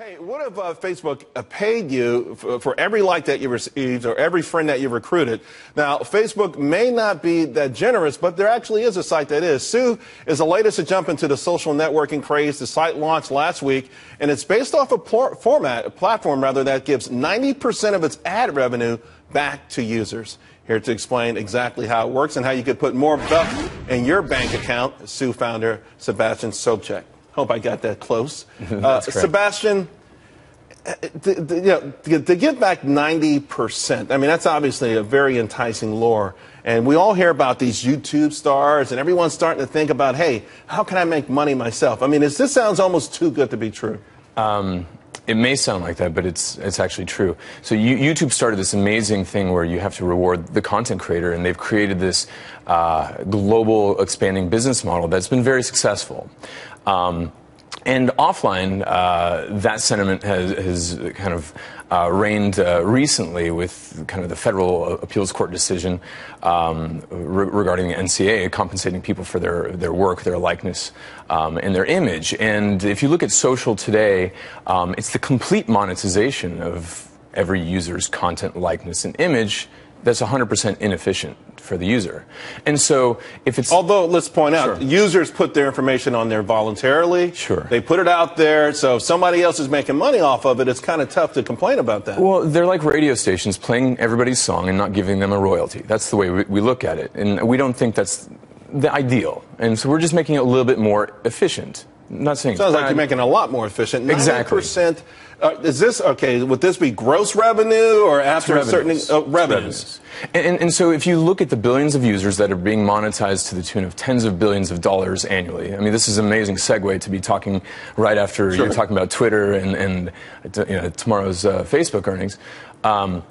Hey, what if uh, Facebook uh, paid you for, for, every like that you received or every friend that you recruited? Now, Facebook may not be that generous, but there actually is a site that is. Tsu is the latest to jump into the social networking craze. The site launched last week, and it's based off a format, a platform rather, that gives 90% of its ad revenue back to users. Here to explain exactly how it works and how you could put more buck in your bank account, Tsu founder Sebastian Sobczak. Hope I got that close. uh, Sebastian, to, to, you know, to, to give back 90%, I mean, that's obviously a very enticing lure. And we all hear about these YouTube stars, and everyone's starting to think about, hey, how can I make money myself? I mean, is, this sounds almost too good to be true. Um, it may sound like that, but it's it's actually true. So you, YouTube started this amazing thing where you have to reward the content creator, and they've created this uh, global expanding business model that's been very successful. Um, and offline, uh, that sentiment has, has kind of uh, reigned uh, recently with kind of the federal appeals court decision um, re- regarding the NCAA compensating people for their, their work, their likeness, um, and their image. And if you look at social today, um, it's the complete monetization of every user's content, likeness, and image that's 100% inefficient for the user. And so if it's although let's point out sure. users put their information on there voluntarily. Sure. They put it out there, so if somebody else is making money off of it, it's kind of tough to complain about that. Well, they're like radio stations playing everybody's song and not giving them a royalty. That's the way we, we look at it, and we don't think that's the ideal. And so we're just making it a little bit more efficient. Not saying sounds like you're making it a lot more efficient. 90%, exactly. Uh, is this okay? Would this be gross revenue or after a certain uh, revenues? revenues. And, and, and, so if you look at the billions of users that are being monetized to the tune of tens of billions of dollars annually, I mean, this is an amazing segue to be talking right after sure. you're talking about Twitter and, and you know, tomorrow's uh, Facebook earnings. Um,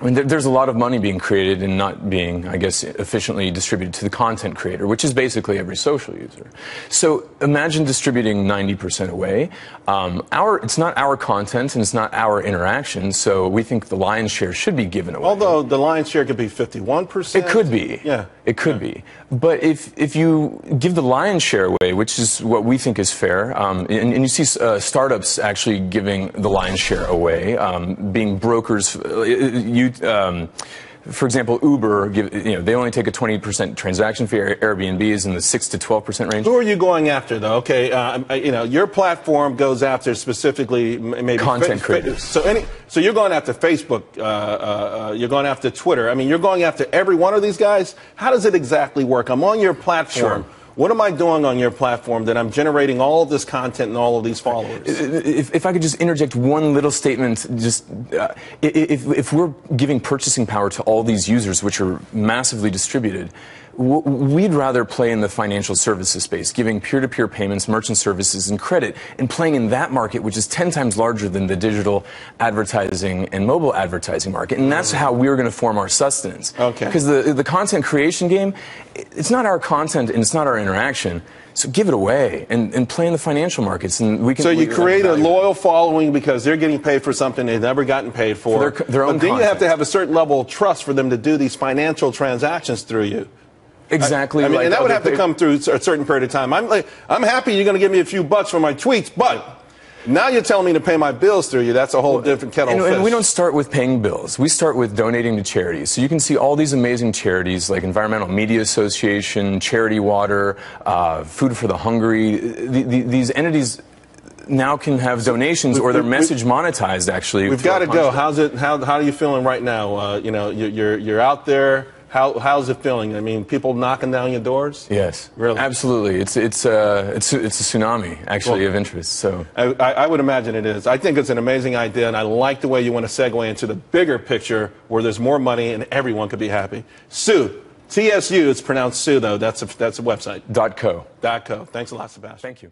I mean, there's a lot of money being created and not being, I guess, efficiently distributed to the content creator, which is basically every social user. So imagine distributing 90% away. Um, our, it's not our content and it's not our interaction, so we think the lion's share should be given away. Although the lion's share could be 51%. It could be. Yeah. It could yeah. be. But if, if you give the lion's share away, which is what we think is fair, um, and, and, you see uh, startups actually giving the lion's share away, um, being brokers, uh, you um, for example, Uber, you know, they only take a 20% transaction fee. Airbnb is in the 6 to 12% range. Who are you going after, though? Okay, uh, you know, your platform goes after specifically maybe content creators. so, any, so you're going after Facebook, uh, uh, uh, you're going after Twitter. I mean, you're going after every one of these guys. How does it exactly work? I'm on your platform. Sure. What am I doing on your platform that I'm generating all of this content and all of these followers? If, if I could just interject one little statement, just uh, if, if we're giving purchasing power to all these users, which are massively distributed, we'd rather play in the financial services space, giving peer to peer payments, merchant services, and credit, and playing in that market, which is 10 times larger than the digital advertising and mobile advertising market. And that's how we're going to form our sustenance. Okay. Because the, the content creation game, it's not our content and it's not our interaction. So give it away and, and play in the financial markets, and we can. So you create a loyal following because they're getting paid for something they've never gotten paid for. for their, their but then content. you have to have a certain level of trust for them to do these financial transactions through you. Exactly. I, I mean, like and that would have to come through a certain period of time. I'm like, I'm happy you're going to give me a few bucks for my tweets, but now you're telling me to pay my bills through you. That's a whole different kettle and, of fish. And we don't start with paying bills. We start with donating to charities. So you can see all these amazing charities like Environmental Media Association, Charity Water, uh, Food for the Hungry. The, the, these entities now can have donations or their message monetized. Actually, we've got to go. How's it? How, how are you feeling right now? Uh, you know, you're you're out there how, how's it feeling? I mean, people knocking down your doors? Yes, really, absolutely. It's it's uh, it's it's a tsunami actually well, of interest. So I, I, would imagine it is. I think it's an amazing idea, and I like the way you want to segue into the bigger picture where there's more money and everyone could be happy. Sue, TSU. It's pronounced Sue though. That's a that's a website. Dot co. Dot co. Thanks a lot, Sebastian. Thank you.